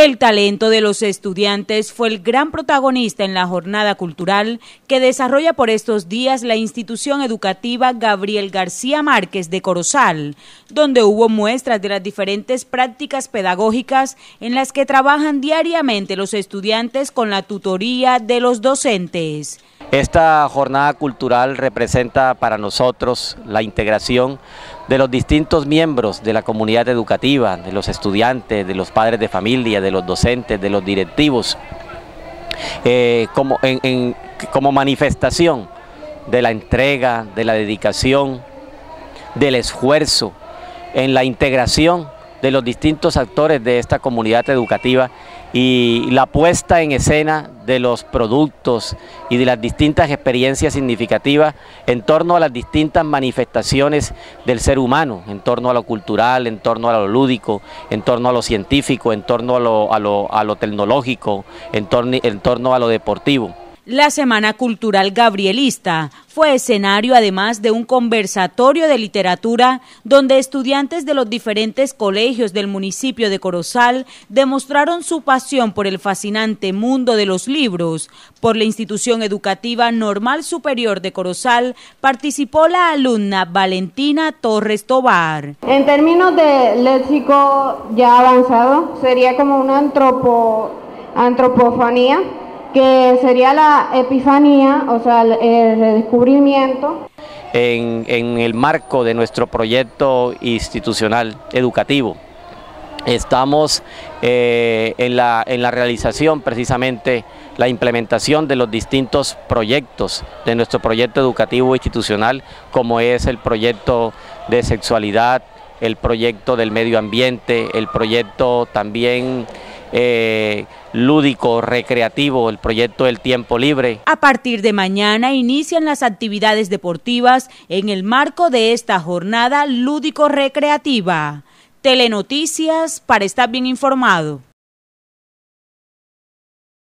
El talento de los estudiantes fue el gran protagonista en la jornada cultural que desarrolla por estos días la institución educativa Gabriel García Márquez de Corozal, donde hubo muestras de las diferentes prácticas pedagógicas en las que trabajan diariamente los estudiantes con la tutoría de los docentes. Esta jornada cultural representa para nosotros la integración de los distintos miembros de la comunidad educativa, de los estudiantes, de los padres de familia, de los docentes, de los directivos, eh, como, como manifestación de la entrega, de la dedicación, del esfuerzo en la integración de los distintos actores de esta comunidad educativa y la puesta en escena de los productos y de las distintas experiencias significativas en torno a las distintas manifestaciones del ser humano, en torno a lo cultural, en torno a lo lúdico, en torno a lo científico, en torno a lo, a lo, a lo tecnológico, en torno, en torno a lo deportivo. La Semana Cultural Gabrielista fue escenario además de un conversatorio de literatura donde estudiantes de los diferentes colegios del municipio de Corozal demostraron su pasión por el fascinante mundo de los libros. Por la institución educativa Normal Superior de Corozal participó la alumna Valentina Torres Tobar. En términos de léxico ya avanzado, sería como una antropo, antropofanía que sería la epifanía, o sea, el redescubrimiento. En, el marco de nuestro proyecto institucional educativo, estamos eh, en, la, en la realización precisamente la implementación de los distintos proyectos de nuestro proyecto educativo institucional, como es el proyecto de sexualidad, el proyecto del medio ambiente, el proyecto también eh, lúdico, recreativo, el proyecto del tiempo libre. A partir de mañana inician las actividades deportivas en el marco de esta jornada lúdico-recreativa. Telenoticias para estar bien informado.